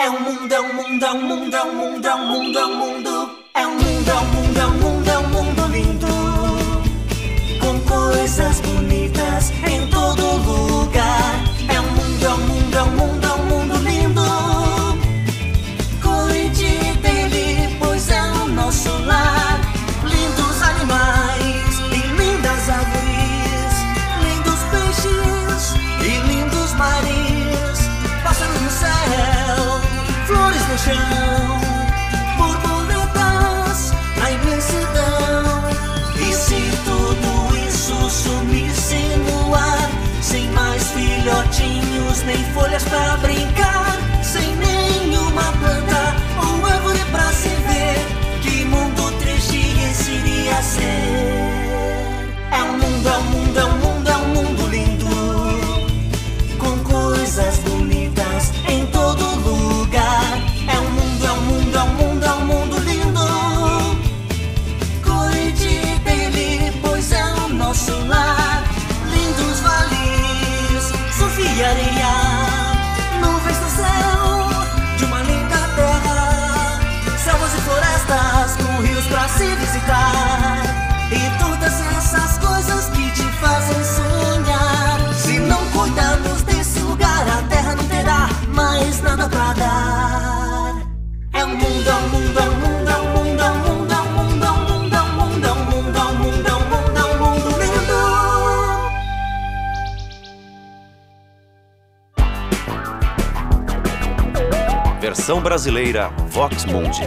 É um é mundão, mundo, é mundão, mundo. Nem folhas pra brincar. Sem nenhuma planta ou árvore pra se ver. Que mundo triste esse iria ser? É um mundo, é um mundo, é um mundo, é um mundo lindo. Com coisas bonitas em todo lugar. É um mundo, é um mundo, é um mundo, é um mundo lindo. Cuide dele, pois é o nosso lar. Lindos vales, surf cartas com rios pra se visitar e todas essas coisas que te fazem sonhar. Se não cuidarmos desse lugar, a terra não terá mais nada pra dar. É um mundo, é um mundo, é um mundo. Versão brasileira Vox Mundi.